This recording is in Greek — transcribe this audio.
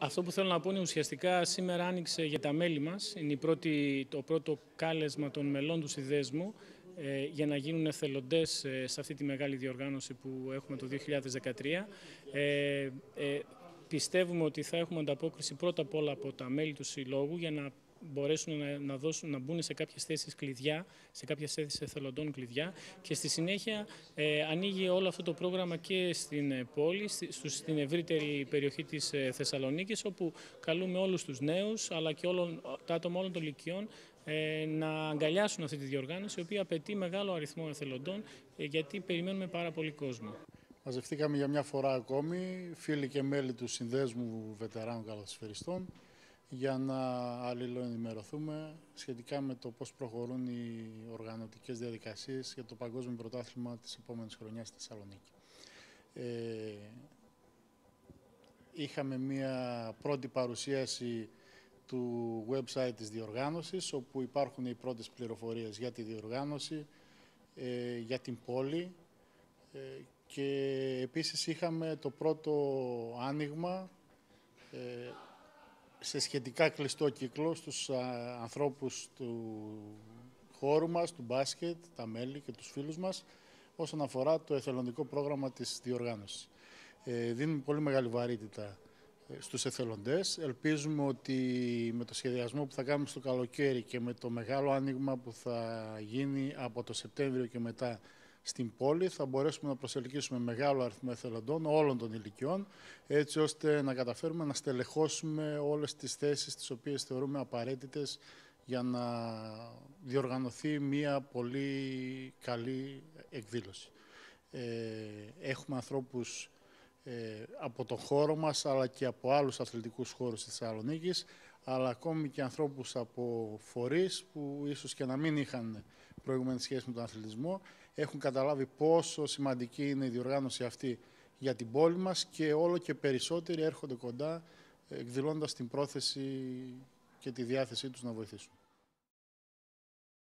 Αυτό που θέλω να πω είναι ουσιαστικά σήμερα άνοιξε για τα μέλη μας. Είναι η πρώτη, το πρώτο κάλεσμα των μελών του συνδέσμου ε, για να γίνουν εθελοντές ε, σε αυτή τη μεγάλη διοργάνωση που έχουμε το 2013. Ε, ε, πιστεύουμε ότι θα έχουμε ανταπόκριση πρώτα απ' όλα από τα μέλη του Συλλόγου για να μπορέσουν να, να, δώσουν, να μπουν σε κάποιες θέσεις κλειδιά, σε κάποιες θέσεις εθελοντών κλειδιά και στη συνέχεια ε, ανοίγει όλο αυτό το πρόγραμμα και στην ε, πόλη, στην ευρύτερη περιοχή της ε, Θεσσαλονίκης όπου καλούμε όλους τους νέους αλλά και όλων, τα άτομα όλων των λυκειών ε, να αγκαλιάσουν αυτή τη διοργάνωση η οποία απαιτεί μεγάλο αριθμό εθελοντών ε, γιατί περιμένουμε πάρα πολύ κόσμο. Μαζευτήκαμε για μια φορά ακόμη φίλοι και μέλη του Συνδέσμου Βετεράνων Καλαθοσφαιριστών για να αλληλοενημερωθούμε σχετικά με το πώς προχωρούν οι οργανωτικές διαδικασίες για το Παγκόσμιο Πρωτάθλημα της επόμενης χρονιάς στη Θεσσαλονίκη. Ε, είχαμε μία πρώτη παρουσίαση του website της διοργάνωσης, όπου υπάρχουν οι πρώτες πληροφορίες για τη διοργάνωση, ε, για την πόλη ε, και επίσης είχαμε το πρώτο άνοιγμα ε, σε σχετικά κλειστό κύκλο στους ανθρώπους του χώρου μας, του μπάσκετ, τα μέλη και τους φίλους μας, όσον αφορά το εθελοντικό πρόγραμμα της διοργάνωσης. Ε, δίνουμε πολύ μεγάλη βαρύτητα ε, στους εθελοντές. Ελπίζουμε ότι με το σχεδιασμό που θα κάνουμε στο καλοκαίρι και με το μεγάλο άνοιγμα που θα γίνει από το Σεπτέμβριο και μετά στην πόλη θα μπορέσουμε να προσελκύσουμε μεγάλο αριθμό εθελοντών όλων των ηλικιών έτσι ώστε να καταφέρουμε να στελεχώσουμε όλες τις θέσεις τις οποίες θεωρούμε απαραίτητες για να διοργανωθεί μια πολύ καλή εκδήλωση. Ε, έχουμε ανθρώπους ε, από τον χώρο μας αλλά και από άλλους αθλητικούς χώρους της Θεσσαλονίκης, αλλά ακόμη και ανθρώπους από φορείς που ίσως και να μην είχαν προηγούμενη σχέση με τον αθλητισμό έχουν καταλάβει πόσο σημαντική είναι η διοργάνωση αυτή για την πόλη μας και όλο και περισσότεροι έρχονται κοντά εκδηλώντας την πρόθεση και τη διάθεσή τους να βοηθήσουν.